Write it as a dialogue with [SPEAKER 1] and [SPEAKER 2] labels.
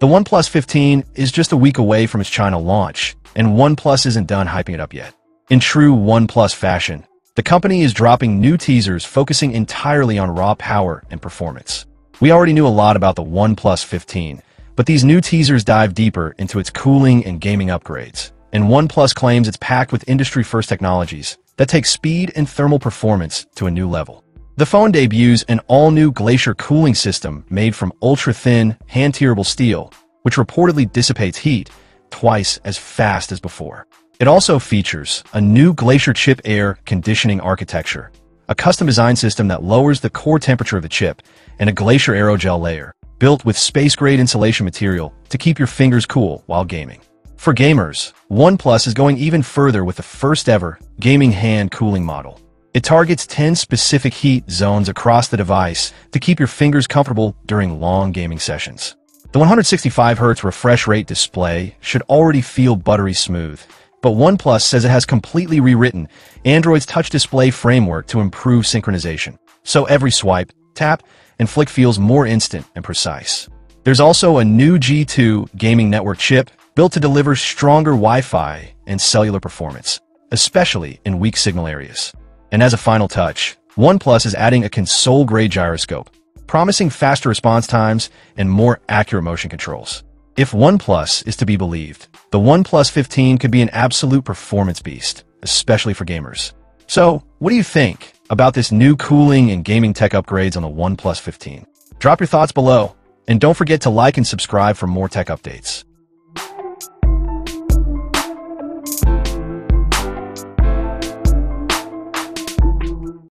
[SPEAKER 1] The OnePlus 15 is just a week away from its China launch, and OnePlus isn't done hyping it up yet. In true OnePlus fashion, the company is dropping new teasers focusing entirely on raw power and performance. We already knew a lot about the OnePlus 15, but these new teasers dive deeper into its cooling and gaming upgrades. And OnePlus claims it's packed with industry-first technologies that take speed and thermal performance to a new level. The phone debuts an all-new Glacier cooling system made from ultra-thin, hand-tearable steel, which reportedly dissipates heat twice as fast as before. It also features a new Glacier chip air conditioning architecture, a custom design system that lowers the core temperature of the chip, and a Glacier aerogel layer, built with space-grade insulation material to keep your fingers cool while gaming. For gamers, OnePlus is going even further with the first-ever gaming hand cooling model. It targets 10 specific heat zones across the device to keep your fingers comfortable during long gaming sessions. The 165Hz refresh rate display should already feel buttery smooth, but OnePlus says it has completely rewritten Android's touch display framework to improve synchronization. So every swipe, tap, and flick feels more instant and precise. There's also a new G2 gaming network chip built to deliver stronger Wi-Fi and cellular performance, especially in weak signal areas. And as a final touch, OnePlus is adding a console-grade gyroscope, promising faster response times and more accurate motion controls. If OnePlus is to be believed, the OnePlus 15 could be an absolute performance beast, especially for gamers. So, what do you think about this new cooling and gaming tech upgrades on the OnePlus 15? Drop your thoughts below, and don't forget to like and subscribe for more tech updates.